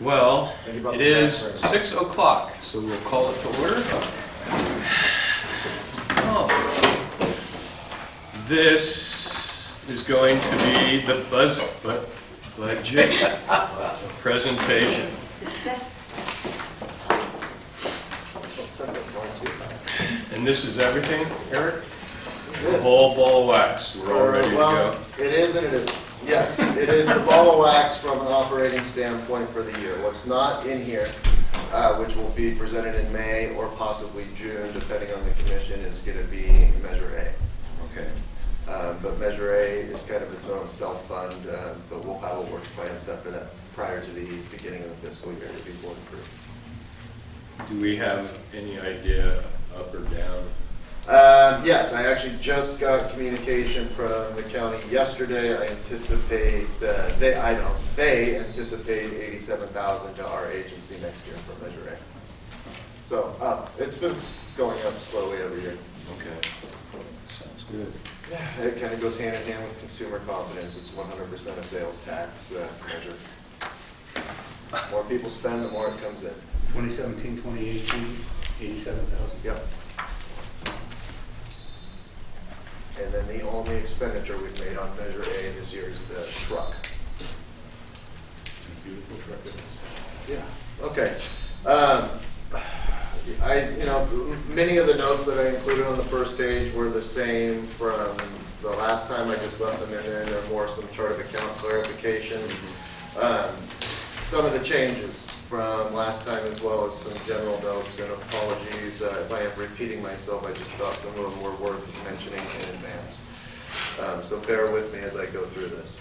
Well, And you brought it is six o'clock, so we'll call it to order. Oh. This is going to be the buzz, bu- budget presentation. Best. Let's send it one, two. And this is everything, Eric? The whole ball of wax, we're all ready to Well, go. It is and it isn't. Yes, it is the ball of wax from an operating standpoint for the year. What's not in here, uh, which will be presented in May or possibly June, depending on the commission, is going to be Measure A. Okay. Uh, But Measure A is kind of its own self-fund, uh, but we'll have a work plan set for that prior to the beginning of the fiscal year to be board approved. Do we have any idea up or down? Um, Yes, I actually just got communication from the county yesterday. I anticipate, uh, they, I don't, they anticipate 87,000 to our agency next year for Measure A. So, up, it's been s- going up slowly every year. Okay. Sounds good. Yeah, It kind of goes hand in hand with consumer confidence. It's 100% a sales tax uh, measure. More people spend, the more it comes in. 2017, 2018, 87,000. Yep. And then the only expenditure we've made on Measure A this year is the truck. Beautiful truck. Yeah. Okay. Um, I, you know, many of the notes that I included on the first page were the same from the last time. I just left them in there. They're more some chart of account clarifications. Um, Some of the changes from last time as well as some general notes and apologies uh, if I am repeating myself. I just thought some of them were worth mentioning in advance. Um, So bear with me as I go through this.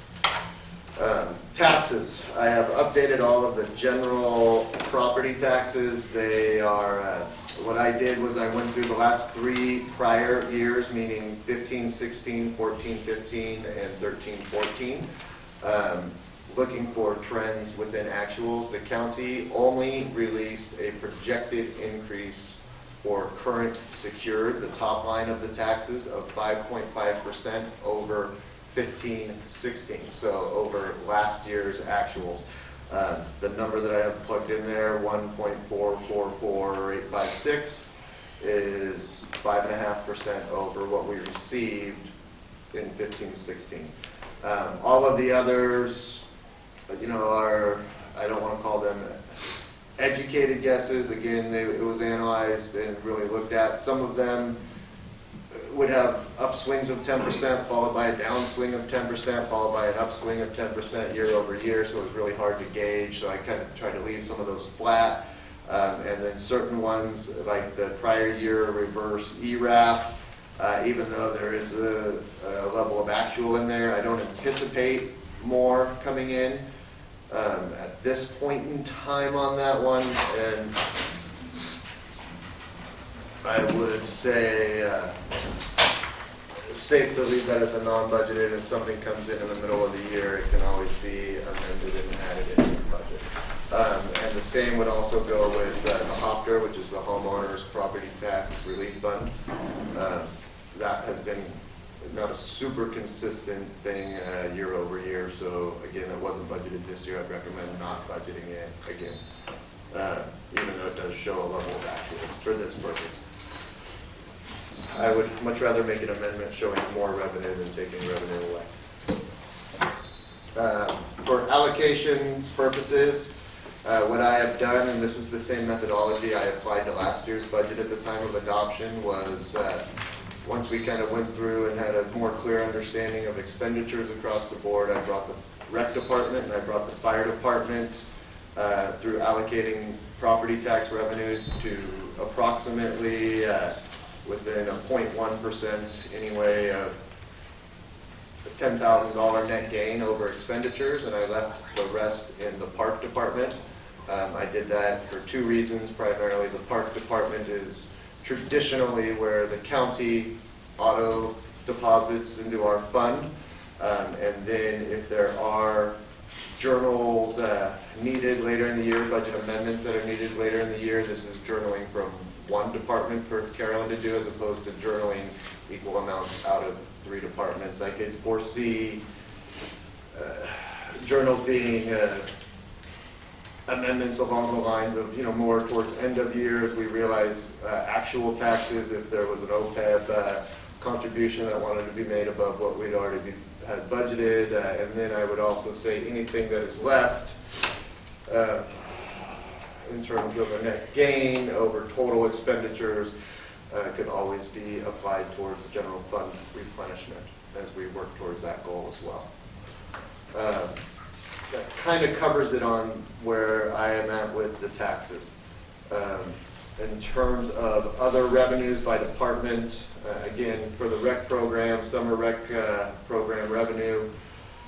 Um, Taxes, I have updated all of the general property taxes. They are, uh, what I did was I went through the last three prior years, meaning 15, 16, 14, 15, and 13, 14. Um, Looking for trends within actuals. The county only released a projected increase for current secured, the top line of the taxes of 5.5% over 15, 16, so over last year's actuals. Um, The number that I have plugged in there, 1.444856, is 5.5% over what we received in 15, 16. Um, All of the others, you know, are, I don't want to call them educated guesses. Again, they- it was analyzed and really looked at. Some of them would have upswings of ten percent, followed by a downswing of ten percent, followed by an upswing of ten percent year over year, so it was really hard to gauge, so I kind of tried to leave some of those flat. Um, and then certain ones, like the prior year reverse ERAF, uh, even though there is a, a level of actual in there, I don't anticipate more coming in, um, at this point in time on that one, and I would say, uh, safe to leave that as a non-budgeted, if something comes in in the middle of the year, it can always be amended and added into the budget. Um, and the same would also go with uh, the HOPTR, which is the homeowners property tax relief fund. Uh, That has been not a super consistent thing, uh, year over year, so again, that wasn't budgeted this year, I'd recommend not budgeting it again. Uh, even though it does show a level of actual for this purpose. I would much rather make an amendment showing more revenue than taking revenue away. Uh, For allocation purposes, uh, what I have done, and this is the same methodology I applied to last year's budget at the time of adoption, was uh, once we kind of went through and had a more clear understanding of expenditures across the board, I brought the rec department and I brought the fire department uh, through allocating property tax revenue to approximately uh, within a 0.1% anyway of a $10,000 net gain over expenditures, and I left the rest in the park department. Um, I did that for two reasons, primarily the park department is traditionally where the county auto deposits into our fund. Um, And then if there are journals uh, needed later in the year, budget amendments that are needed later in the year, this is journaling from one department for Carolyn to do as opposed to journaling equal amounts out of three departments. I could foresee uh, journals being uh, amendments along the lines of, you know, more towards end of years, we realize uh, actual taxes, if there was an OPEB uh, contribution that wanted to be made above what we'd already be- had budgeted, uh, and then I would also say anything that is left uh, in terms of a net gain over total expenditures uh, can always be applied towards general fund replenishment as we work towards that goal as well. That kind of covers it on where I am at with the taxes. Um, In terms of other revenues by department, uh, again, for the rec program, summer rec uh, program revenue,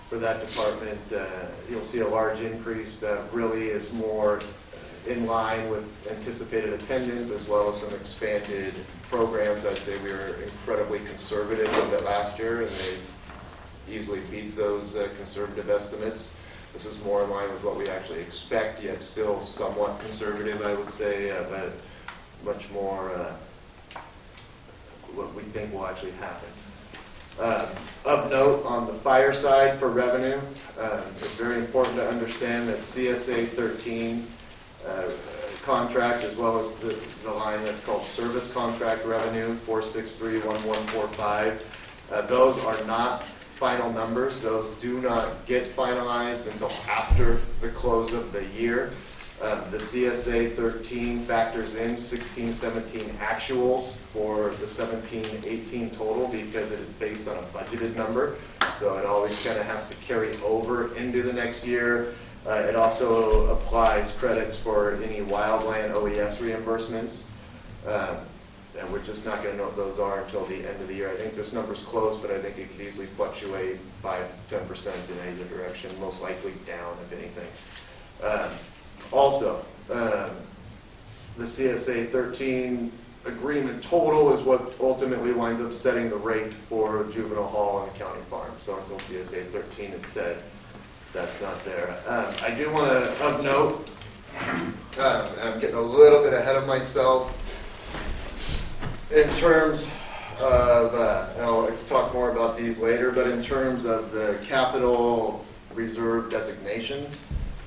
for that department, uh, you'll see a large increase that really is more in line with anticipated attendance as well as some expanded programs. I'd say we were incredibly conservative with it last year and they easily beat those uh, conservative estimates. This is more in line with what we actually expect, yet still somewhat conservative, I would say, uh, but much more uh, what we think will actually happen. Uh, Of note, on the fire side for revenue, uh, it's very important to understand that CSA 13 uh, contract, as well as the the line that's called service contract revenue, 4631145, uh, those are not final numbers. Those do not get finalized until after the close of the year. Um, The CSA 13 factors in 16, 17 actuals for the 17, 18 total because it is based on a budgeted number. So it always kind of has to carry over into the next year. Uh, It also applies credits for any wildland OES reimbursements. Um, And we're just not going to know what those are until the end of the year. I think this number's close, but I think it could easily fluctuate by 10% in either direction, most likely down if anything. Um, Also, um, the CSA 13 agreement total is what ultimately winds up setting the rate for juvenile hall and the county farm. So until CSA 13 is set, that's not there. Um, I do want to upnote, um, I'm getting a little bit ahead of myself in terms of, uh, I'll talk more about these later, but in terms of the capital reserve designation,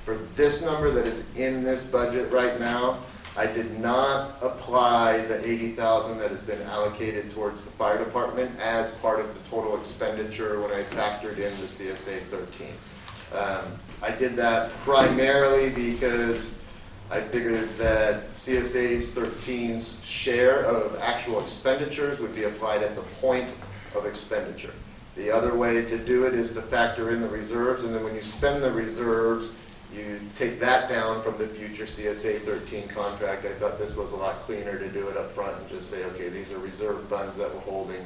for this number that is in this budget right now, I did not apply the eighty thousand that has been allocated towards the fire department as part of the total expenditure when I factored in the CSA thirteen. Um, I did that primarily because I figured that CSA's 13's share of actual expenditures would be applied at the point of expenditure. The other way to do it is to factor in the reserves, and then when you spend the reserves, you take that down from the future CSA 13 contract. I thought this was a lot cleaner to do it up front and just say, okay, these are reserve funds that we're holding.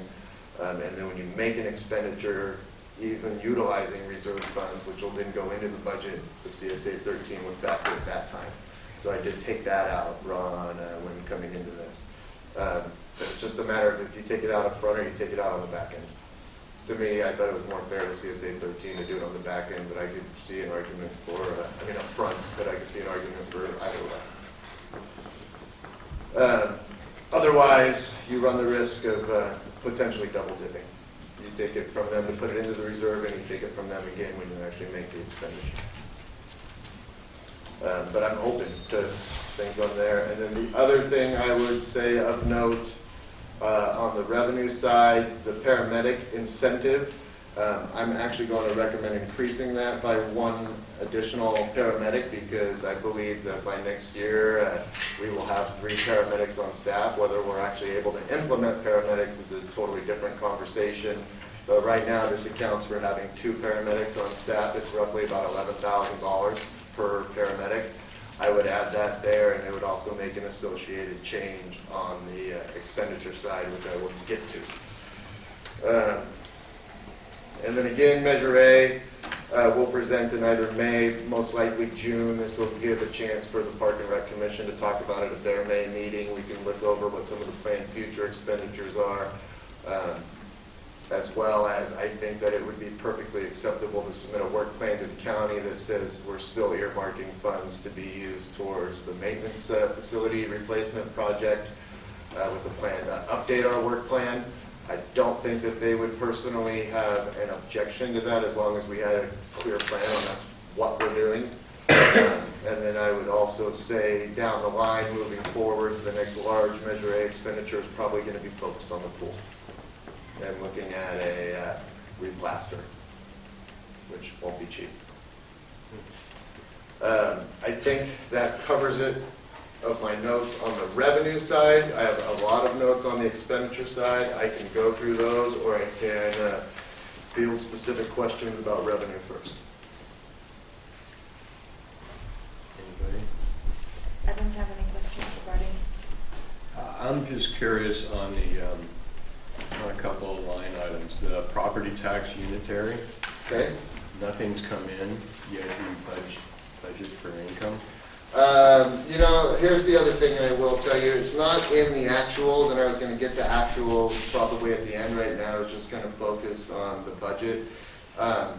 Um, And then when you make an expenditure, even utilizing reserve funds, which will then go into the budget, the CSA 13 would factor at that time. So I did take that out, Ron, uh, when coming into this. Um, It's just a matter of if you take it out up front or you take it out on the back end. To me, I thought it was more fair to CSA 13 to do it on the back end, but I could see an argument for, uh, I mean, up front, but I could see an argument for either way. Um, Otherwise, you run the risk of uh, potentially double dipping. You take it from them to put it into the reserve, and you take it from them again when you actually make the expenditure. Um, But I'm open to things on there. And then the other thing I would say of note, uh, on the revenue side, the paramedic incentive, um, I'm actually going to recommend increasing that by one additional paramedic because I believe that by next year, uh, we will have three paramedics on staff. Whether we're actually able to implement paramedics is a totally different conversation. But right now, this accounts for having two paramedics on staff. It's roughly about $11,000 per paramedic. I would add that there, and it would also make an associated change on the uh, expenditure side, which I will get to. Uh, And then again, Measure A, uh, we'll present in either May, most likely June. This will give a chance for the Park and Rec Commission to talk about it at their May meeting. We can look over what some of the planned future expenditures are, um, as well as I think that it would be perfectly acceptable to submit a work plan to the county that says we're still earmarking funds to be used towards the maintenance uh, facility replacement project uh, with a plan to update our work plan. I don't think that they would personally have an objection to that as long as we had a clear plan on what we're doing. Um, And then I would also say down the line, moving forward, the next large Measure A expenditure is probably going to be focused on the pool. And looking at a uh, replaster, which won't be cheap. Um, I think that covers it of my notes on the revenue side. I have a lot of notes on the expenditure side. I can go through those, or I can uh, field specific questions about revenue first. Anybody? I don't have any questions regarding, Uh, I'm just curious on the, um, on a couple of line items. The property tax unitary, Okay? nothing's come in, yet we budget, budget for income. Um, you know, here's the other thing I will tell you, it's not in the actual, and I was gonna get to actual probably at the end right now, it's just going to focus on the budget. Um,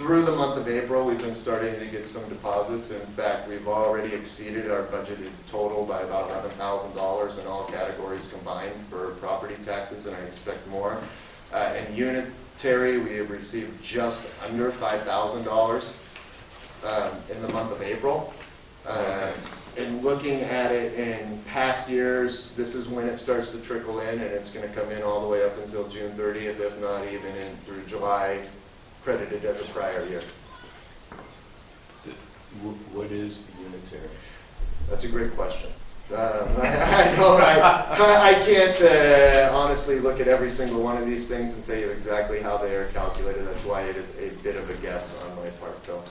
Through the month of April, we've been starting to get some deposits, in fact, we've already exceeded our budgeted total by about eleven thousand dollars in all categories combined for property taxes, and I expect more. Uh, in unitary, we have received just under five thousand dollars um, in the month of April. Uh, In looking at it in past years, this is when it starts to trickle in, and it's going to come in all the way up until June 30th, if not even in through July, credited as a prior year. What is the unitary? That's a great question. Um, I don't, I, I can't uh, honestly look at every single one of these things and tell you exactly how they are calculated. That's why it is a bit of a guess on my part, though,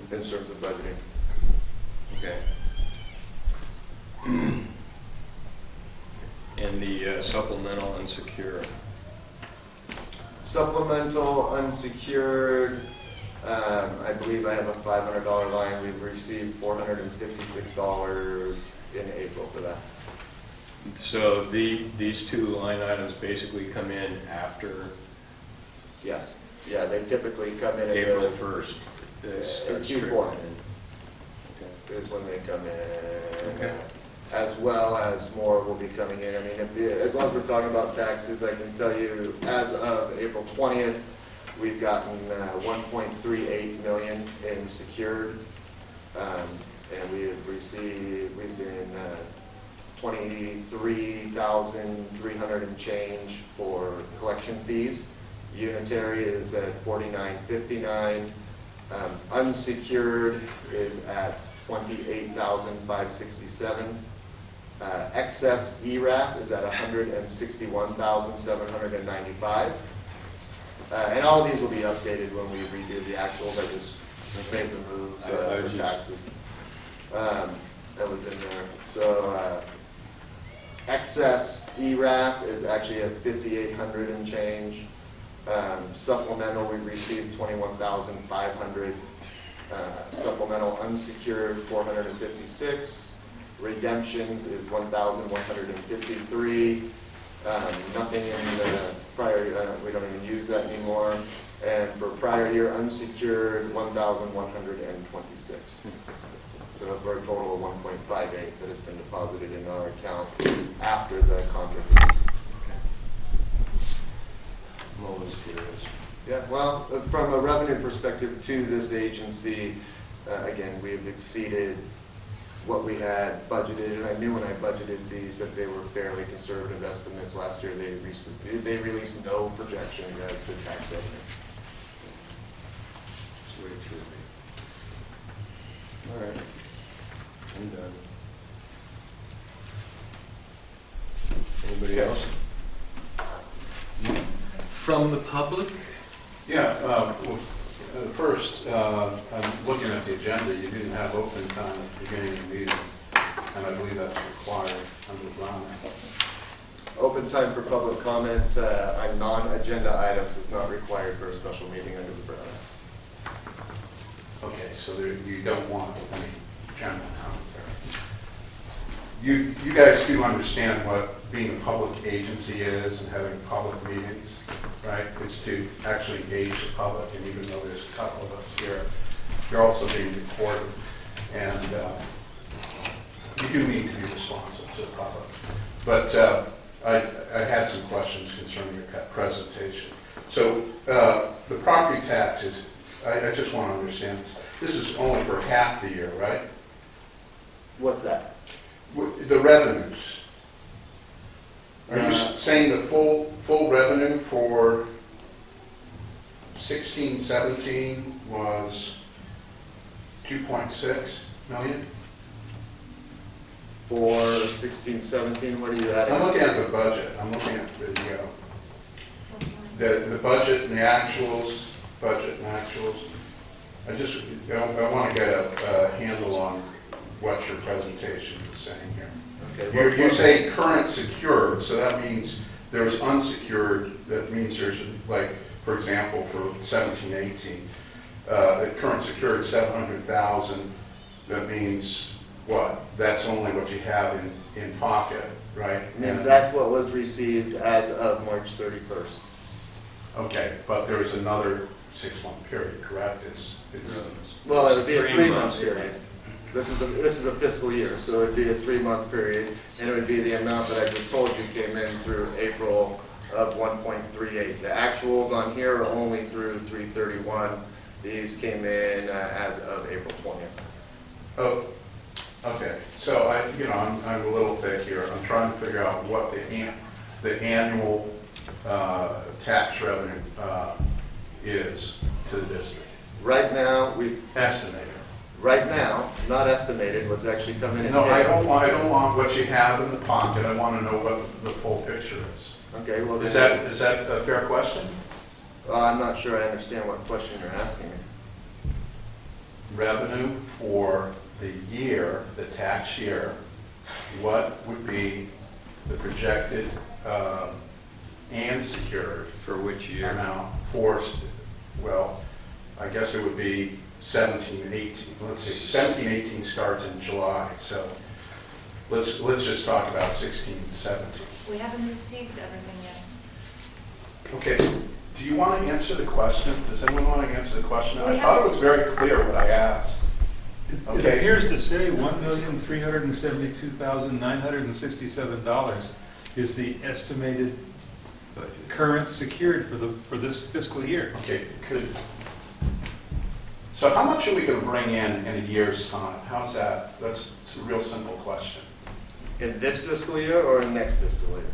in terms of budgeting. Okay. And the uh, supplemental unsecured, Supplemental unsecured, um, I believe I have a five hundred dollar line. We've received four hundred and fifty-six dollars in April for that. so the, these two line items basically come in after Yes, yeah, they typically come in at April the, 1st. This Yeah, in Q4. trickling in. is when they come in. Okay. As well as more will be coming in. I mean, if, as long as we're talking about taxes, I can tell you, as of April twentieth, we've gotten, uh, one point three eight million in secured. Um, and we have received, we've been, uh, twenty-three thousand three hundred and change for collection fees. Unitary is at forty-nine fifty-nine. Um, Unsecured is at twenty-eight thousand five sixty-seven. Uh, Excess ERAF is at hundred and sixty-one thousand seven hundred and ninety-five. Uh, And all of these will be updated when we redo the actuals, I just made the moves uh, for taxes. Um, That was in there. So uh, excess ERAF is actually at fifty-eight hundred and change. Um, Supplemental, we received twenty-one thousand five hundred. Uh, Supplemental unsecured, four hundred and fifty-six. Redemptions is one thousand one hundred and fifty-three. Um, Nothing in the prior, uh, we don't even use that anymore. And for prior year unsecured, one thousand one hundred and twenty-six. So for a total of one point five eight that has been deposited in our account after the contract. I'm always curious. Yeah, well, uh, from a revenue perspective to this agency, uh, again, we have exceeded what we had budgeted, and I knew when I budgeted these that they were fairly conservative estimates. Last year, they received, they released no projections as to tax revenues. That's the way it should be. All right, I'm done. Anybody Okay. else? From the public? Yeah, uh, well, uh, first, uh, I'm looking at the agenda, you didn't have open time at the beginning of the meeting, and I believe that's required under the Brown Act. Open time for public comment uh, on non-agenda items is not required for a special meeting under the Brown Act. Okay, so there, you don't want any general commentary. You, you guys do understand what being a public agency is and having public meetings, right? It's to actually engage the public, and even though there's a couple of us here, you're also being recorded. And uh, you do need to be responsive to the public. But uh, I, I had some questions concerning your presentation. So uh, the property tax is I, I just want to understand. this. This is only for half the year, right? What's that? The revenues. Are you s- saying the full, full revenue for 16, 17 was 2.6 million? For sixteen, seventeen, what are you adding? I'm looking at the budget, I'm looking at the, uh, the, the budget and the actuals, budget and actuals. I just, I, I want to get a, a handle on what your presentation is saying here. Okay, You, what- you say current secured, so that means there's unsecured, that means there's, like, for example, for seventeen, eighteen, uh, the current secured seven hundred thousand, that means what? That's only what you have in, in pocket, right? Means that's what was received as of March thirty-first. Okay, but there's another six-month period, correct? It's, it's, Well, it would be a Three three-month months. period. This is, a this is a fiscal year, so it'd be a three-month period, and it would be the amount that I just told you came in through April of one point three eight. The actuals on here are only through three thirty-one. These came in uh, as of April twentieth. oh, okay. So I, you know, I'm, I'm a little thick here. I'm trying to figure out what the an, the annual, uh, tax revenue, uh, is to the district. Right now, we, Estimated. Right now, not estimated, what's actually coming in. No, I don't want, I don't want what you have in the pocket. I want to know what the full picture is. Okay, well, Is this that, is that a fair question? Uh, I'm not sure I understand what question you're asking me. revenue for the year, the tax year, what would be the projected um, and secured For which year? amount for, st- well, I guess it would be 17, 18, let's see, 17, 18 starts in July, so let's, let's just talk about 16, and 17. We haven't received everything yet. Okay, do you want to answer the question? Does anyone want to answer the question? I thought it was very clear what I asked. Okay. It appears to say one million, three hundred and seventy-two thousand, nine hundred and sixty-seven dollars is the estimated current secured for the, for this fiscal year. Okay, could, so how much are we going to bring in in a year's time? How's that? That's it's a real simple question. In this fiscal year or in next fiscal year?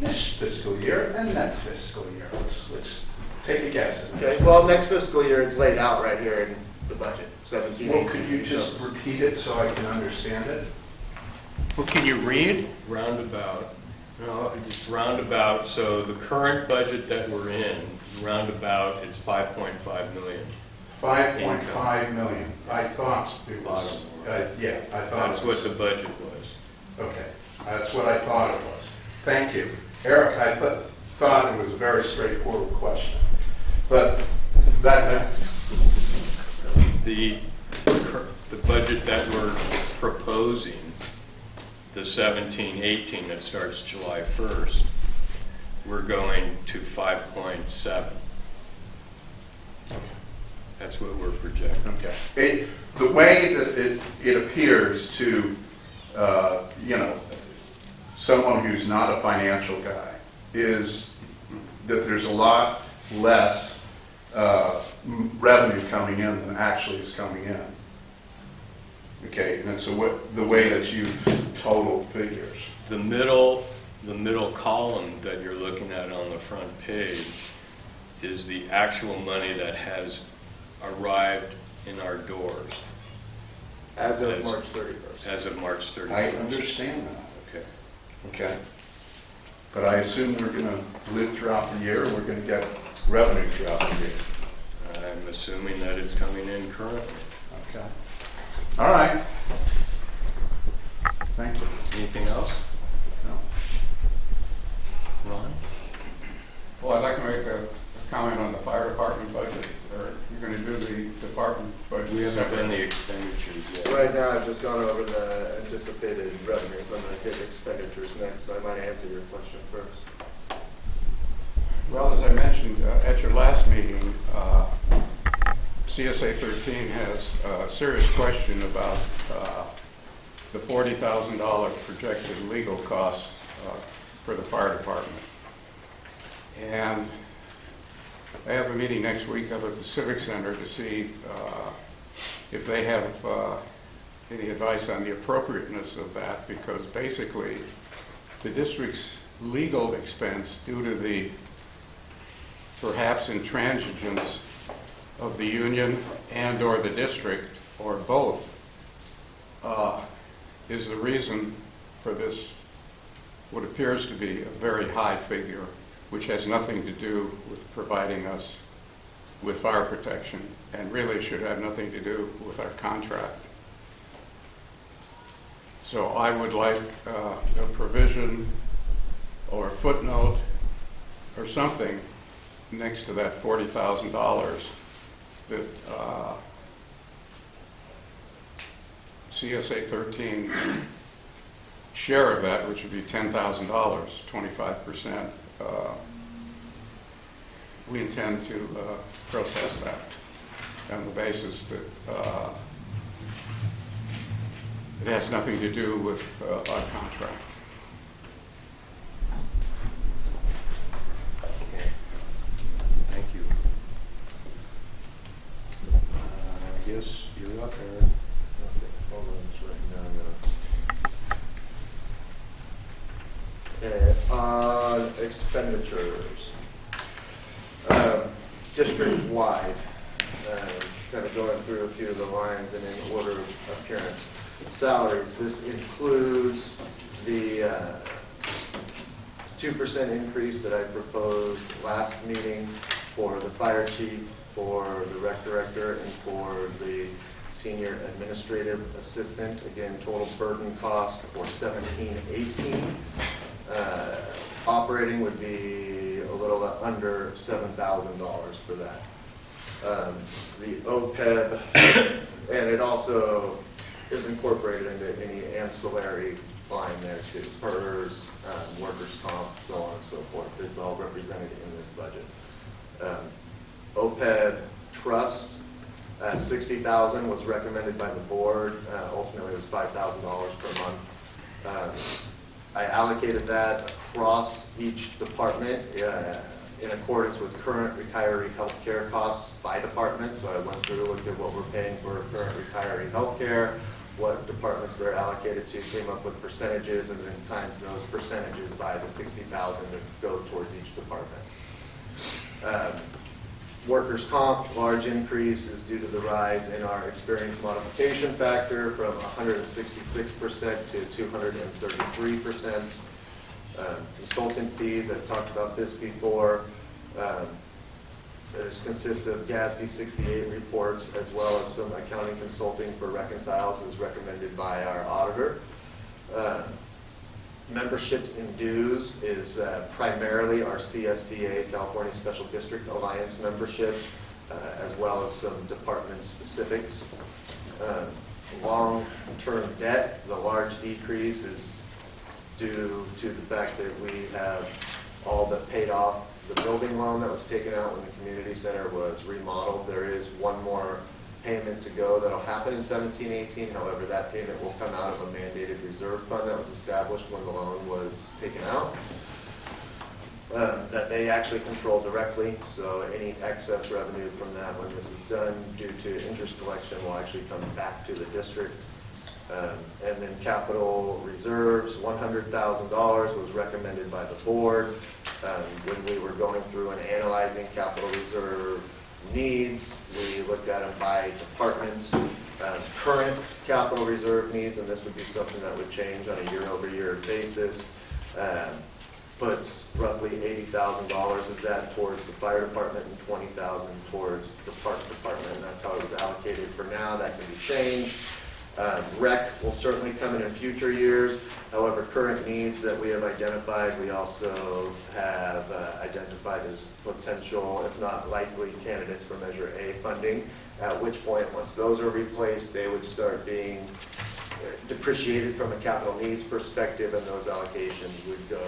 This fiscal year and next fiscal year. Let's, let's take a guess. Okay, well, next fiscal year, it's laid out right here in the budget, seventeen, Well, could you just repeat it so I can understand it? Well, can you read? Roundabout. No, it's roundabout, so the current budget that we're in, roundabout, it's 5.5 million. 5.5 million. I thought it was, Bottom. uh, yeah, I thought That's it what was. the budget was. Okay, that's what I thought it was. Thank you. Eric, I th- thought it was a very straightforward question. But that, The, the budget that we're proposing, the 17, 18 that starts July 1st, we're going to 5.7. That's what we're projecting. Okay. It- The way that it, it appears to, uh, you know, someone who's not a financial guy, is that there's a lot less uh, revenue coming in than actually is coming in. Okay, and so what, the way that you've totaled figures. The middle, the middle column that you're looking at on the front page is the actual money that has arrived in our doors As of That's- March thirty-first. as of March 31st. I understand that. Okay. Okay. But I assume we're going to live throughout the year, and we're going to get revenue throughout the year. I'm assuming that it's coming in currently. Okay. All right. Thank you. Anything else? No. Ron? Well, I'd like to make a comment on the fire department budget, or you're gonna do the department budget We haven't done the expenditures yet. Right now, I've just gone over the anticipated revenues, I'm gonna hit expenditures next, so I might answer your question first. Well, as I mentioned uh, at your last meeting, uh, CSA 13 has a serious question about uh, the $40,000 projected legal costs uh, for the fire department. And I have a meeting next week up at the Civic Center to see uh, if they have uh, any advice on the appropriateness of that, because basically, the district's legal expense due to the perhaps intransigence of the union and/or the district, or both, uh, is the reason for this, what appears to be a very high figure, which has nothing to do with providing us with fire protection, and really should have nothing to do with our contract. So I would like uh, a provision or a footnote or something next to that $40,000 that uh, CSA 13 share of that, which would be $10,000, 25%, uh, we intend to uh, protest that on the basis that uh, it has nothing to do with uh, our contract. Thank you. Uh, I guess you're up there. Okay, hold on, just writing down the- Okay, on expenditures. Um, District-wide, kind of going through a few of the lines and in order of appearance. Salaries, this includes the uh, two percent increase that I proposed last meeting for the fire chief, for the rec director, and for the senior administrative assistant. Again, total burden cost for seventeen eighteen. Uh, Operating would be a little under seven thousand dollars for that. Um, The OPEB, and it also is incorporated into any ancillary line there too, PERS, um, workers' comp, so on and so forth. It's all represented in this budget. Um, OPEB trust, uh, sixty thousand was recommended by the board, Uh, ultimately it was five thousand dollars per month. Um, I allocated that across each department uh, in accordance with current retiree health care costs by department. So I went through, and looked at what we're paying for current retiree health care, what departments they're allocated to, came up with percentages, and then times those percentages by the sixty thousand that go towards each department. Um, Workers' comp, large increase is due to the rise in our experience modification factor from 166% to 233%. Um, Consultant fees, I've talked about this before. Um, This consists of GASB 68 reports as well as some accounting consulting for reconciles as recommended by our auditor. Um, Memberships and dues is uh, primarily our CSDA, California Special District Alliance membership, uh, as well as some department specifics. Um, Long-term debt, the large decrease is due to the fact that we have all but paid off the building loan that was taken out when the community center was remodeled. There is one more payment to go that'll happen in seventeen eighteen. However, that payment will come out of a mandated reserve fund that was established when the loan was taken out. um, That they actually control directly, so any excess revenue from that when this is done due to interest collection will actually come back to the district. Um, And then capital reserves, one hundred thousand dollars was recommended by the board. Um, When we were going through and analyzing capital reserve needs, we looked at them by department. Um, Current capital reserve needs, and this would be something that would change on a year-over-year basis, um, puts roughly eighty thousand dollars of that towards the fire department and twenty thousand towards the park department. And that's how it was allocated for now. That can be changed. Uh, Rec will certainly come in in future years. However, current needs that we have identified, we also have uh, identified as potential, if not likely, candidates for Measure A funding. At which point, once those are replaced, they would start being depreciated from a capital needs perspective, and those allocations would go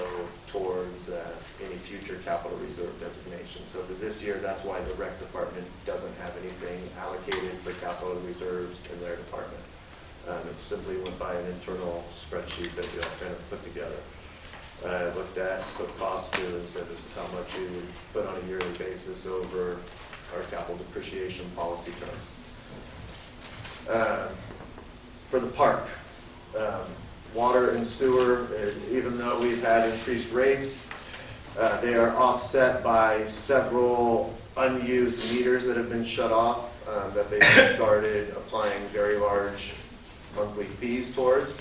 towards uh, any future capital reserve designation. So for this year, that's why the rec department doesn't have anything allocated for capital reserves in their department. Um, It simply went by an internal spreadsheet that we all kind of put together. uh, looked at, put cost to, and said this is how much you would put on a yearly basis over our capital depreciation policy terms. Um, For the park, um, water and sewer, uh, even though we've had increased rates, uh, they are offset by several unused meters that have been shut off, um, that they started applying very large monthly fees towards.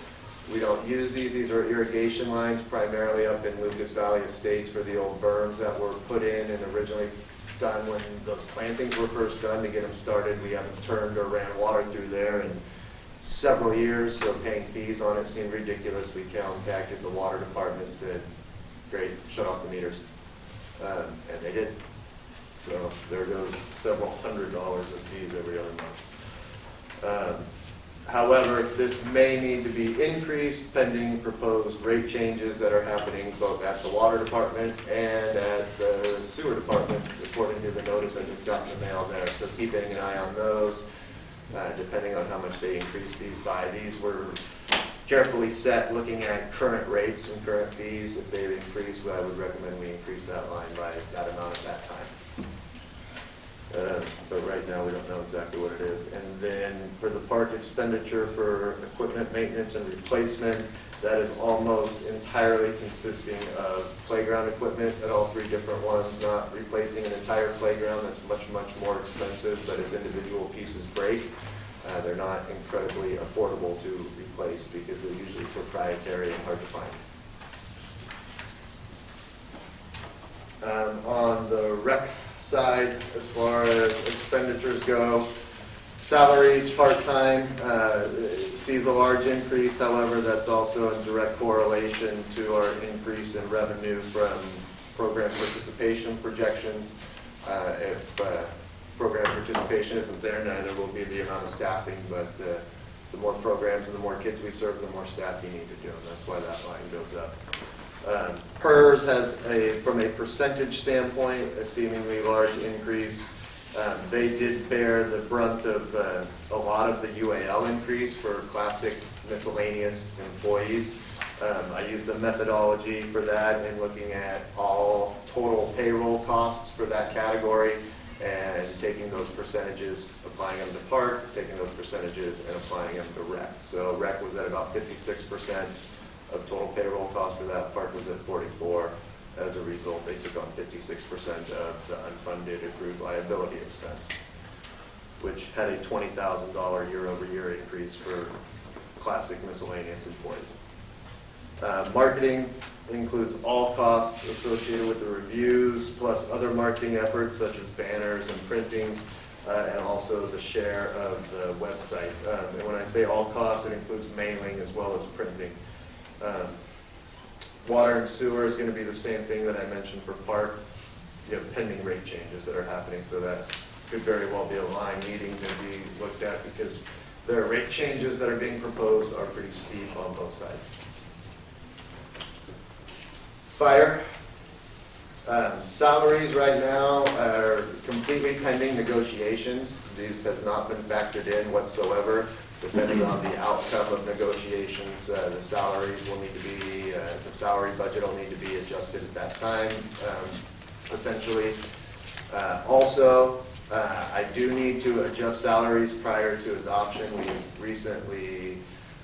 We don't use these, these are irrigation lines primarily up in Lucas Valley Estates for the old berms that were put in and originally done when those plantings were first done to get them started. We haven't turned or ran water through there in several years, so paying fees on it seemed ridiculous. We contacted the water department and said, great, shut off the meters. Um, And they did. So there goes several hundred dollars of fees every other month. Um, However, this may need to be increased pending proposed rate changes that are happening both at the water department and at the sewer department, according to the notice I just got in the mail there. So keeping an eye on those, uh, depending on how much they increase these by. These were carefully set, looking at current rates and current fees. If they've increased, well, I would recommend we increase that line by that amount at that time. Uh, But right now, we don't know exactly what it is. And then for the park expenditure for equipment maintenance and replacement, that is almost entirely consisting of playground equipment at all three different ones, not replacing an entire playground, that's much, much more expensive, but as individual pieces break, uh, they're not incredibly affordable to replace because they're usually proprietary and hard to find. Um, On the rec side, as far as expenditures go, salaries, part-time, uh, sees a large increase, however, that's also in direct correlation to our increase in revenue from program participation projections. Uh, If uh, program participation isn't there, neither will be the amount of staffing, but the more programs and the more kids we serve, the more staff you need to do, and that's why that line goes up. Um, PERS has a, from a percentage standpoint, a seemingly large increase. Um, They did bear the brunt of uh, a lot of the UAL increase for classic miscellaneous employees. Um, I used the methodology for that in looking at all total payroll costs for that category and taking those percentages, applying them to park, taking those percentages and applying them to rec. So rec was at about fifty-six percent of total payroll cost for that, park was at forty-four. As a result, they took on fifty-six percent of the unfunded accrued liability expense, which had a twenty thousand dollar year-over-year increase for classic miscellaneous employees. Uh, Marketing includes all costs associated with the reviews, plus other marketing efforts such as banners and printings, uh, and also the share of the website. Um, And when I say all costs, it includes mailing as well as printing. Um, Water and sewer is going to be the same thing that I mentioned for park. You have pending rate changes that are happening, so that could very well be a line needing to be looked at because their rate changes that are being proposed are pretty steep on both sides. Fire. Um, Salaries right now are completely pending negotiations. These has not been factored in whatsoever. Depending on the outcome of negotiations, uh, the salaries will need to be, uh, the salary budget will need to be adjusted at that time, um, potentially. Uh, Also, uh, I do need to adjust salaries prior to adoption. We recently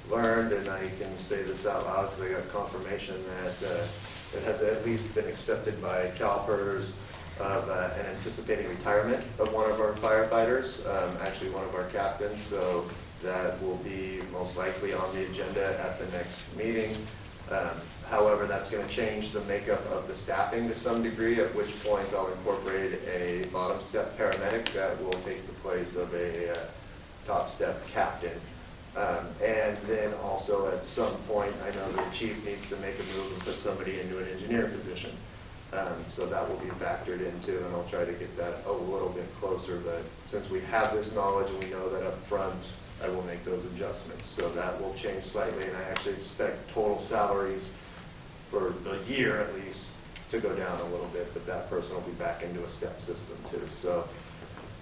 learned, and I can say this out loud because I got confirmation that uh, it has at least been accepted by CalPERS of uh, an anticipating retirement of one of our firefighters, um, actually one of our captains, so that will be most likely on the agenda at the next meeting. Um, However, that's going to change the makeup of the staffing to some degree, at which point I'll incorporate a bottom step paramedic that will take the place of a uh, top step captain. Um, And then also at some point, I know the chief needs to make a move and put somebody into an engineer position. Um, So that will be factored into, and I'll try to get that a little bit closer. But since we have this knowledge and we know that up front, I will make those adjustments. So that will change slightly, and I actually expect total salaries for the year at least to go down a little bit, but that person will be back into a step system too. So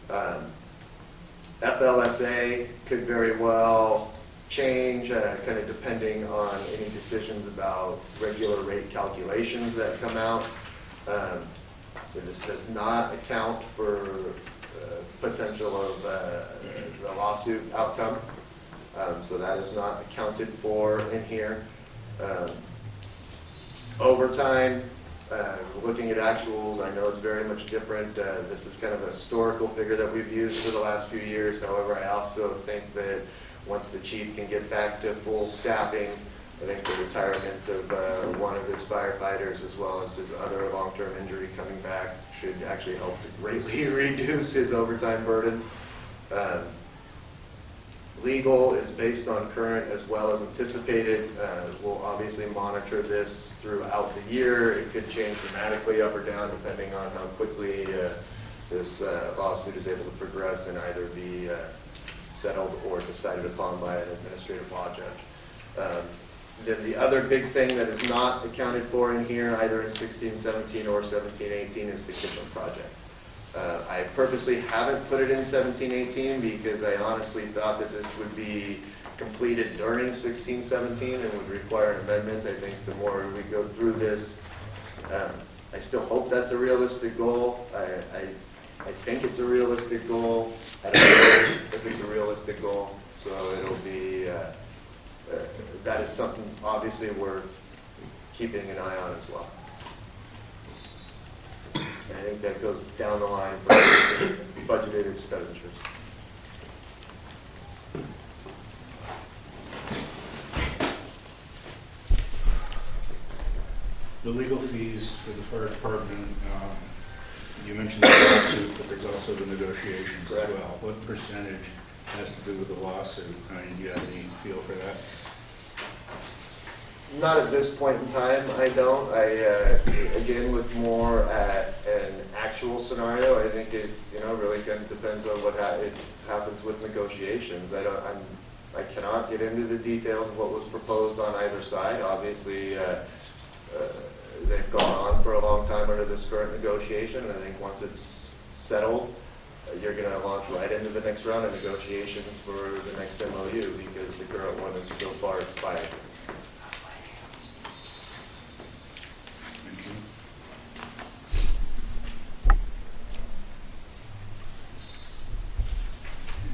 um, FLSA could very well change, uh, kind of depending on any decisions about regular rate calculations that come out. Um, This does not account for uh, potential of uh, the lawsuit outcome, Um, so that is not accounted for in here. Um, Overtime, uh, looking at actuals, I know it's very much different. Uh, This is kind of a historical figure that we've used for the last few years. However, I also think that once the chief can get back to full staffing, I think the retirement of uh, one of his firefighters as well as his other long-term injury coming back should actually help to greatly reduce his overtime burden. Um, Legal is based on current as well as anticipated. Uh, We'll obviously monitor this throughout the year. It could change dramatically up or down depending on how quickly uh, this uh, lawsuit is able to progress and either be uh, settled or decided upon by an administrative law judge. Um, Then the other big thing that is not accounted for in here, either in 1617 or 1718, is the kitchen project. Uh, I purposely haven't put it in 1718 because I honestly thought that this would be completed during 1617 and would require an amendment. I think the more we go through this, um, I still hope that's a realistic goal. I, I, I think it's a realistic goal. I don't know if it's a realistic goal, so it'll be, uh, uh, that is something obviously worth keeping an eye on as well. And I think that goes down the line for budgeted expenditures. The legal fees for the fire department, um, you mentioned the lawsuit, but there's also the negotiations as Correct. well. What percentage has to do with the lawsuit? I mean, do you have any feel for that? Not at this point in time, I don't. I, uh, again, with more at an actual scenario, I think it, you know, really kind of depends on what ha- it happens with negotiations. I don't, I'm, I cannot get into the details of what was proposed on either side. Obviously, uh, uh, they've gone on for a long time under this current negotiation, I think once it's settled, uh, you're gonna launch right into the next round of negotiations for the next MOU, because the current one is so far expired. Thank you.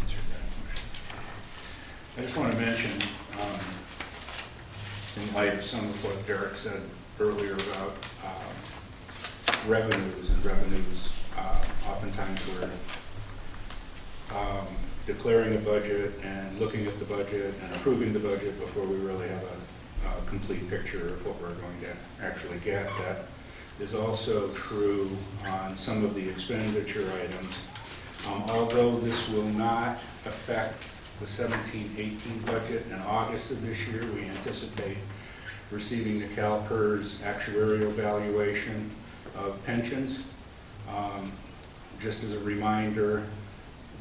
Answered that question. I just want to mention, um, in light of some of what Derek said earlier about um, revenues, and revenues, uh, oftentimes we're um, declaring a budget and looking at the budget and approving the budget before we really have a a complete picture of what we're going to actually get. That is also true on some of the expenditure items. Um, Although this will not affect the 17-18 budget in August of this year, we anticipate receiving the CalPERS actuarial valuation of pensions. Um, Just as a reminder,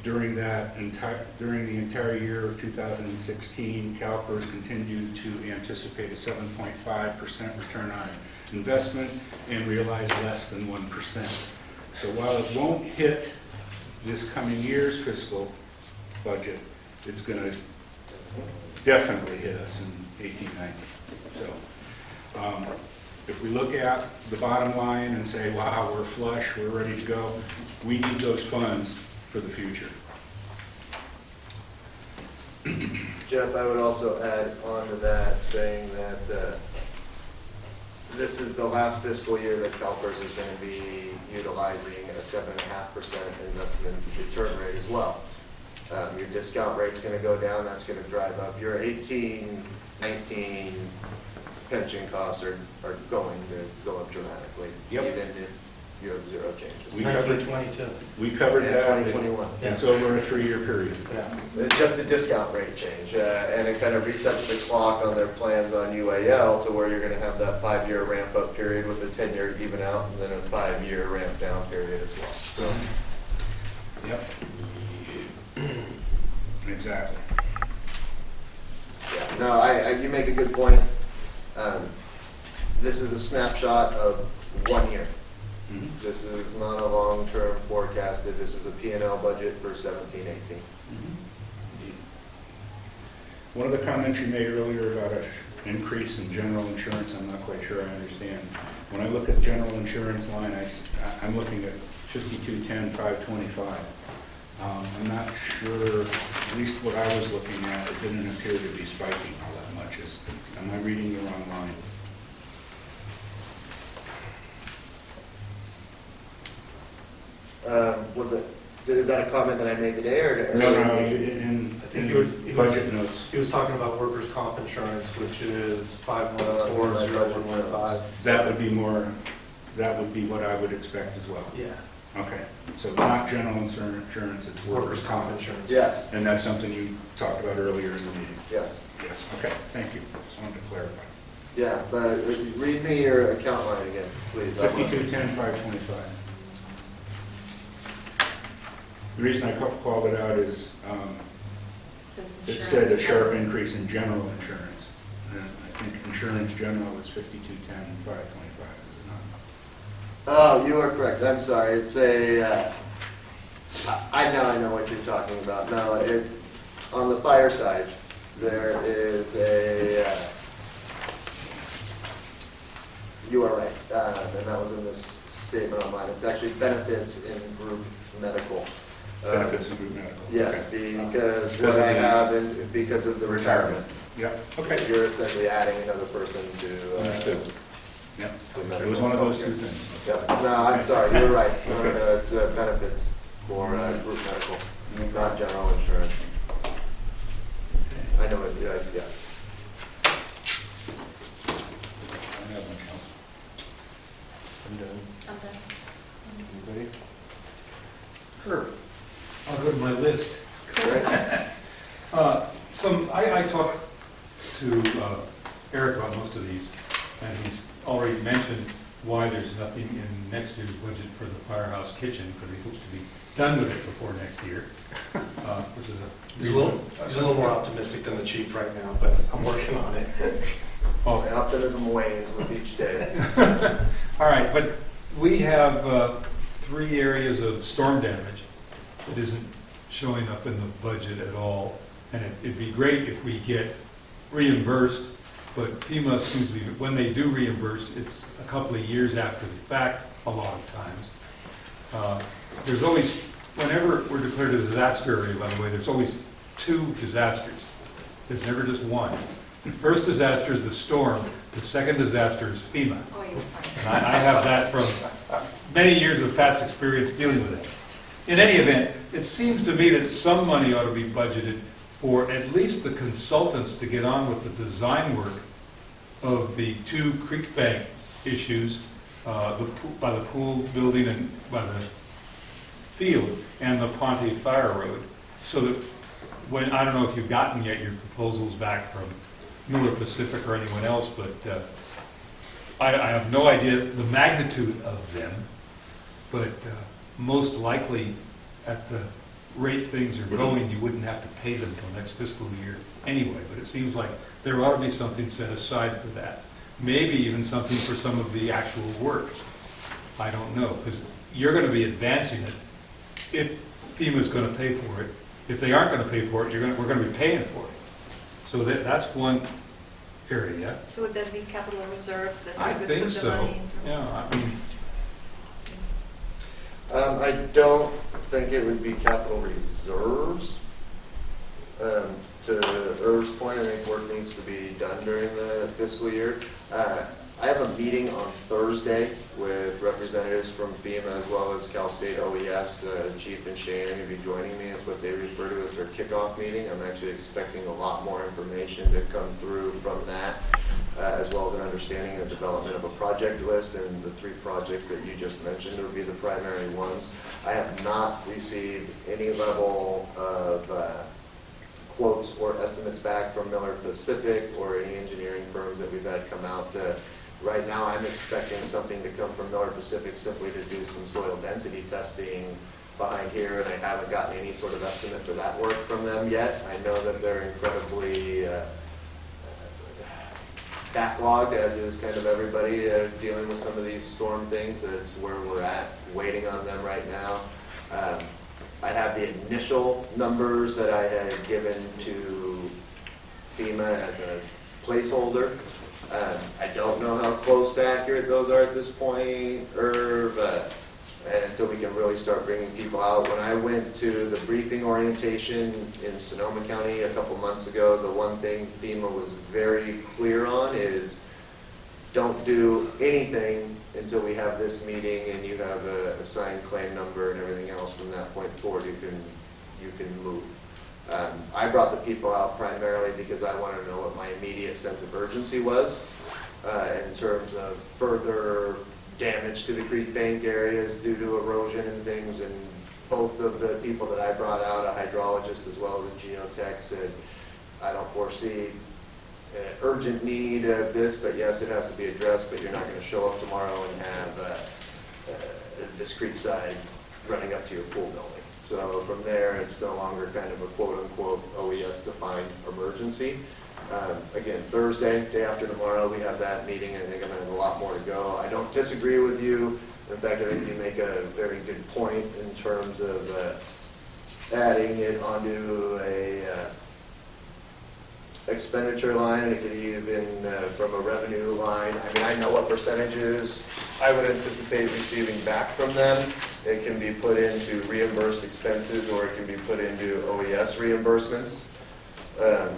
during that entire, during the entire year of 2016, CalPERS continued to anticipate a 7.5% return on investment and realized less than 1%. So while it won't hit this coming year's fiscal budget, it's going to definitely hit us in 18, 19. So um, if we look at the bottom line and say, wow, we're flush, we're ready to go, we need those funds for the future. Jeff, I would also add on to that, saying that uh, this is the last fiscal year that CalPERS is going to be utilizing a seven and a half percent investment return rate as well. Um, Your discount rate's going to go down, that's going to drive up. Your 18, 19 pension costs are, are going to go up dramatically. Yep. Even if you have zero changes. We covered, 1922. we covered Yeah, that. 2021. It's over a three-year period. Yeah. It's just a discount rate change, uh, and it kind of resets the clock on their plans on UAL to where you're going to have that five-year ramp-up period with a 10-year even out, and then a five-year ramp-down period as well. So Yep. Exactly. Yeah, no, I, I, you make a good point. Um, This is a snapshot of one year. Mhm. This is not a long-term forecasted, this is a P and L budget for seventeen, eighteen. Mhm. One of the comments you made earlier about an increase in general insurance, I'm not quite sure I understand. When I look at general insurance line, I, am looking at 5210, 525. Um, I'm not sure, at least what I was looking at, it didn't appear to be spiking all that much. Is, am I reading the wrong line? Um, was it, is that a comment that I made today, or? or- No, no, in, I think in it was- it was- budget notes. He was talking about workers' comp insurance, which is five one four zero one one five. That would be more, that would be what I would expect as well. Yeah, Okay, so not general insur- insurance, it's workers' comp insurance. Yes, And that's something you talked about earlier in the meeting? yes. Yes. Okay, thank you. Just wanted to clarify. Yeah, but read me your account line again, please. I want- Fifty-two, ten, five, twenty-five. The reason I ca- called it out is, um, It says said a sharp increase in general insurance. And I think insurance general is fifty-two, ten, five, twenty-five, is it not? Oh, you are correct, I'm sorry, it's a, uh, I I know, I know what you're talking about. No, it, on the fire side, there is a, uh, you are right, uh, and that was in this statement on mine, it's actually benefits in group medical. Uh, Benefits and group medical. Yes, Okay. because Because what of I the- have, in because of the retirement. Yeah, okay. You're essentially adding another person to. uh, Understood. Yeah, to it was one of those two healthcare. things. Yep, no, I'm sorry, you're right. No, no, no, it's uh, benefits for uh, group medical, not general insurance. I know it, yeah, yeah. I don't have much else. I'm done. I'm done. Anybody? Sure. I'll go to my list. Uh, Some, I, I talked to uh, Eric on most of these, and he's already mentioned why there's nothing in next year's budget for the firehouse kitchen, because he hopes to be done with it before next year, uh, which is a. He's a little, he's a little more optimistic than the chief right now, but I'm working on it. Oh, My optimism wanes with each day. All right, but we have uh, three areas of storm damage that isn't showing up in the budget at all. And it- it'd be great if we get reimbursed, but FEMA seems to be, when they do reimburse, it's a couple of years after the fact, a lot of times. Uh, There's always, whenever we're declared a disaster area, by the way, there's always two disasters. There's never just one. The First disaster is the storm, the second disaster is FEMA. Oh, you're fine. And I I have that from many years of past experience dealing with it. In any event, it seems to me that some money ought to be budgeted for at least the consultants to get on with the design work of the two creek bank issues, uh, the by the pool building and by the field and the Ponte Fire Road, so that when, I don't know if you've gotten yet your proposals back from Miller Pacific or anyone else, but uh, I, I have no idea the magnitude of them, but uh, most likely, at the rate things are going, you wouldn't have to pay them till next fiscal year anyway, but it seems like there ought to be something set aside for that. Maybe even something for some of the actual work. I don't know, because you're going to be advancing it if FEMA's going to pay for it. If they aren't going to pay for it, you're going, to we're going to be paying for it. So that, that's one area. So would that be capital reserves that I could think put the so. money into? Yeah, I mean, Um, I don't think it would be capital reserves. Um, to Irv's point, I think work needs to be done during the fiscal year. Uh, I have a meeting on Thursday with representatives from FEMA as well as Cal State OES. Uh, Chief and Shane are going to be joining me. It's what they refer to as their kickoff meeting. I'm actually expecting a lot more information to come through from that, uh, as well as an understanding and development of a project list. And the three projects that you just mentioned would be the primary ones. I have not received any level of uh, quotes or estimates back from Miller Pacific or any engineering firms that we've had come out. Uh, Right now, I'm expecting something to come from Miller Pacific simply to do some soil density testing behind here, and I haven't gotten any sort of estimate for that work from them yet. I know that they're incredibly uh, backlogged, as is kind of everybody uh, dealing with some of these storm things. That's where we're at, waiting on them right now. Um, I have the initial numbers that I had given to FEMA as a placeholder. Um, I don't know how close to accurate those are at this point, or, but, and until we can really start bringing people out. When I went to the briefing orientation in Sonoma County a couple months ago, the one thing FEMA was very clear on is don't do anything until we have this meeting and you have a assigned claim number and everything else from that point forward, you can, you can move. Um, I brought the people out primarily because I wanted to know what my immediate sense of urgency was uh, in terms of further damage to the creek bank areas due to erosion and things. And both of the people that I brought out, a hydrologist as well as a geotech, said, I don't foresee an urgent need of this, but yes, it has to be addressed, but you're not going to show up tomorrow and have uh, uh, this creek side running up to your pool building. So from there, it's no longer kind of a quote-unquote OES defined emergency. Um, Again, Thursday, day after tomorrow, we have that meeting, and I think I'm going to have a lot more to go. I don't disagree with you. In fact, I think you make a very good point in terms of uh, adding it onto a uh, expenditure line, it could even uh, from a revenue line. I mean, I know what percentages I would anticipate receiving back from them. It can be put into reimbursed expenses, or it can be put into OES reimbursements. Um,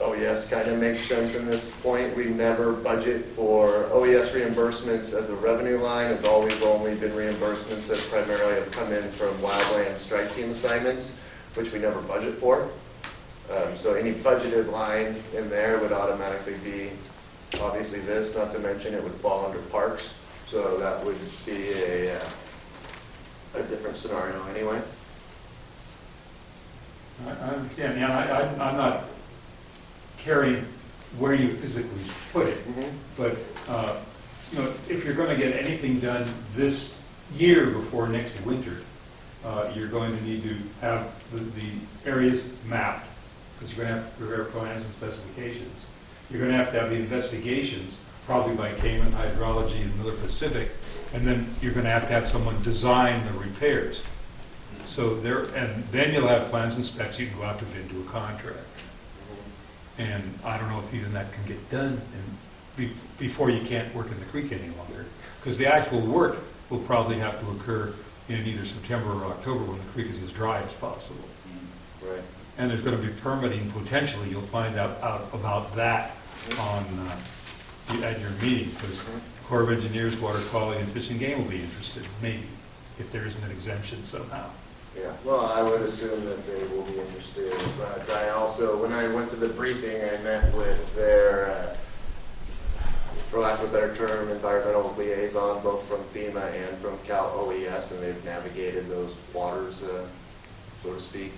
OES kind of makes sense in this point. We never budget for OES reimbursements as a revenue line. It's always only been reimbursements that primarily have come in from wildland strike team assignments, which we never budget for. Um, So any budgeted line in there would automatically be, obviously this, not to mention it would fall under parks. So that would be a, uh, a different scenario anyway. I I understand, yeah, I, I'm not caring where you physically put it, but, uh, you know, if you're going to get anything done this year before next winter, uh, you're going to need to have the, the areas mapped, because you're going to have to prepare plans and specifications. You're going to have to have the investigations, probably by Kamman Hydrology and Miller Pacific, and then you're going to have to have someone design the repairs. So there, and then you'll have plans and specs, you can go out to bid to a contract. And I don't know if even that can get done and be, before you can't work in the creek any longer. Because the actual work will probably have to occur in either September or October when the creek is as dry as possible. Right. And there's going to be permitting potentially, you'll find out, out about that on, uh, at your meeting, because Corps of Engineers, Water Quality, and Fish and Game will be interested, maybe, if there isn't an exemption somehow. Yeah, well, I would assume that they will be interested, but I also, when I went to the briefing, I met with their, uh, for lack of a better term, environmental liaison, both from FEMA and from Cal OES, and they've navigated those waters, uh, so to speak,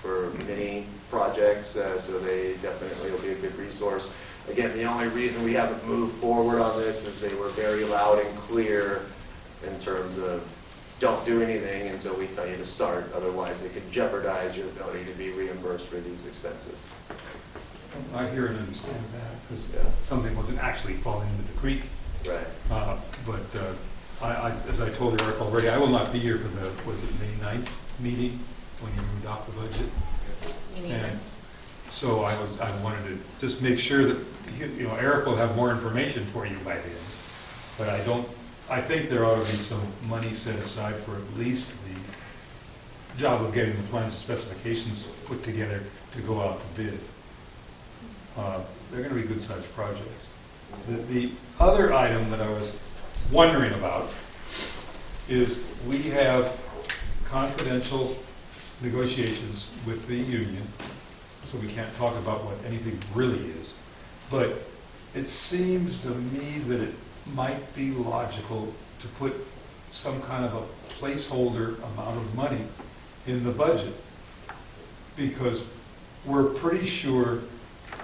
for many projects, uh, so they definitely will be a good resource. Again, the only reason we haven't moved forward on this is they were very loud and clear in terms of don't do anything until we tell you to start, otherwise it could jeopardize your ability to be reimbursed for these expenses. I hear and understand that, because Yeah. something wasn't actually falling into the creek. Right. Uh, But uh, I, I- as I told Eric already, I will not be here for the, was it May 9th meeting, when you adopt the budget? And so I was, I wanted to just make sure that, you you know, Eric will have more information for you by then. But I don't, I think there ought to be some money set aside for at least the job of getting the plans and specifications put together to go out to bid. Uh, They're going to be good-sized projects. The, the other item that I was wondering about is we have confidential negotiations with the union, so we can't talk about what anything really is. But it seems to me that it might be logical to put some kind of a placeholder amount of money in the budget. Because we're pretty sure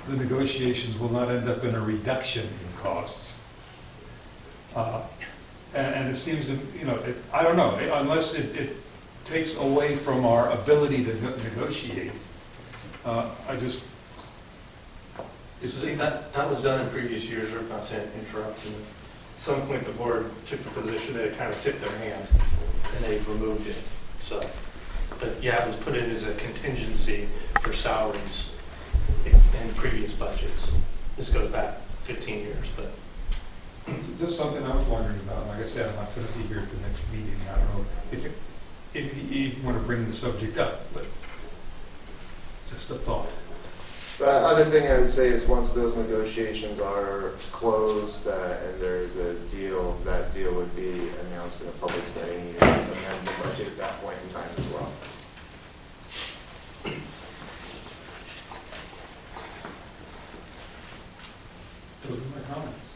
the negotiations will not end up in a reduction in costs. Uh, And, and it seems to, you know, it- I don't know, unless it, it takes away from our ability to ne- negotiate, uh, I just, it So That, that was done in previous years, or not to interrupt, some point the board took the position that it kind of tipped their hand, and they removed it. So that you have is put in as a contingency for salaries in previous budgets. This goes back 15 years, but Just something I was wondering about, like I said, I'm not going to be here at the next meeting, I don't know if, it- if you want to bring the subject up, but just a thought. The other thing I would say is once those negotiations are closed announced in a public setting. You can amend the budget at that point in time as well. Those are my comments.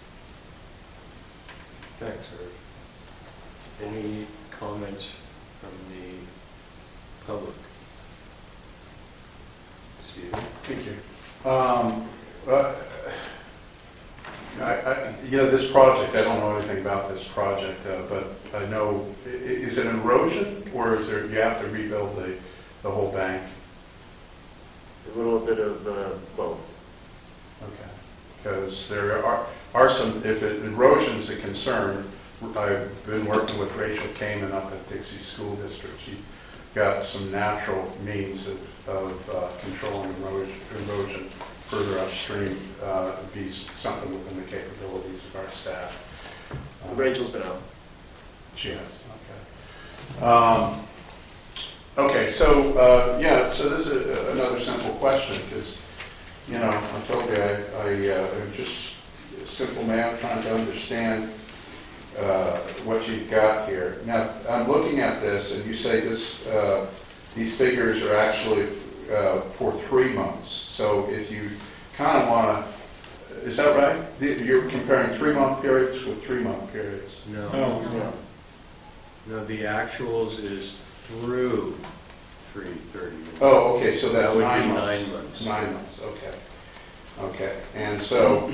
Thanks, Herb. Any comments from the public? Steve? Thank you. Um, uh, I, I, you know, this project, I don't know anything about this project, uh, but I know, i- i- is it erosion or is there, you have to rebuild the, the whole bank? A little bit of uh, both. Okay. Because there are, are some, if it- is a concern, I've been working with Rachel Kamman up at Dixie School District. She's got some natural means of, of uh, controlling erosion, erosion further upstream, uh, be s- something within the capabilities of our staff. Um, Rachel's been out. She has, okay. Um, Okay, so, uh, yeah, so this is a- another simple question, because, you know, I told you, I, I, uh, I'm just a simple man trying to understand uh, what you've got here. Now, I'm looking at this, and you say this, uh, these figures are actually uh, for three months. So if you kind of want to, is that right? You're comparing three-month periods with three-month periods? No. No. Yeah. No, the actuals is through three thirty. Oh, okay, so That that's would be nine months. nine months. Nine months, okay. Okay, and so,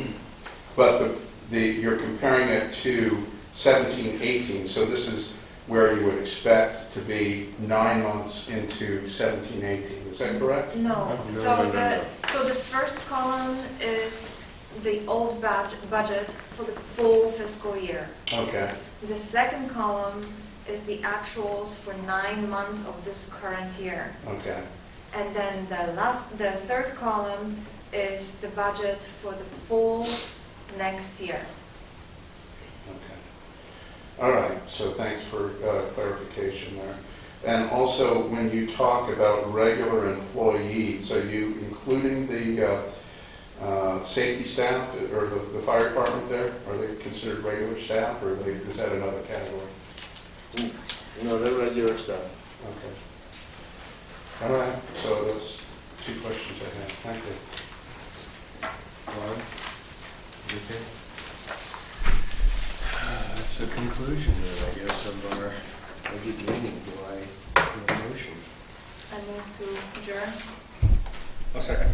but the, the, you're comparing it to seventeen, eighteen, so this is where you would expect to be nine months into seventeen, eighteen, is that correct? No, No, so no, no, the, no. so the first column is the old bud- budget for the full fiscal year. Okay, The second column is the actuals for nine months of this current year. okay, And then the last, the third column is the budget for the full next year. okay. All right, so thanks for uh, clarification there. And also, when you talk about regular employees, are you including the uh, uh, safety staff or the, the fire department there? Are they considered regular staff or are they, is that another category? Mm. No, they're regular stuff. Okay. All right, so those two questions I have. Thank you. Ron? Anything? That's the conclusion then, I guess, of our budget meeting. Do I have a motion? I move to adjourn. A second.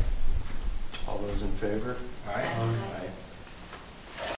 All those in favor? Aye. Aye.